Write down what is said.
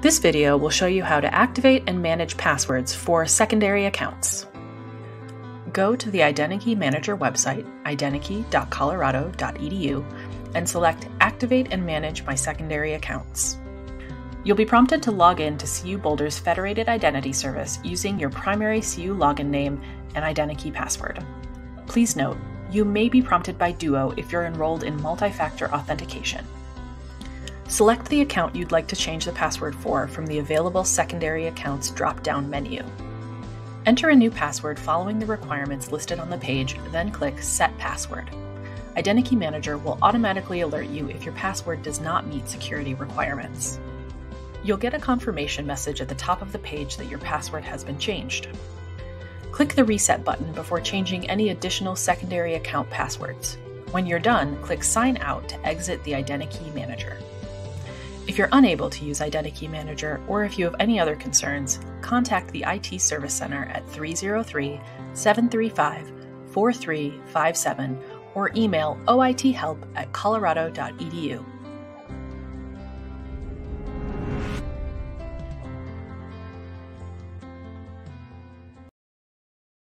This video will show you how to activate and manage passwords for secondary accounts. Go to the Identikey Manager website, identikey.colorado.edu, and select Activate and Manage My Secondary Accounts. You'll be prompted to log in to CU Boulder's Federated Identity Service using your primary CU login name and Identikey password. Please note, you may be prompted by Duo if you're enrolled in multi factor authentication. Select the account you'd like to change the password for from the available Secondary Accounts drop down menu. Enter a new password following the requirements listed on the page, then click Set Password. Identikey Manager will automatically alert you if your password does not meet security requirements. You'll get a confirmation message at the top of the page that your password has been changed. Click the Reset button before changing any additional secondary account passwords. When you're done, click Sign Out to exit the Identikey Manager. If you're unable to use Identikey Manager or if you have any other concerns, contact the IT Service Center at 303 735 4357 or email oithelp at colorado.edu.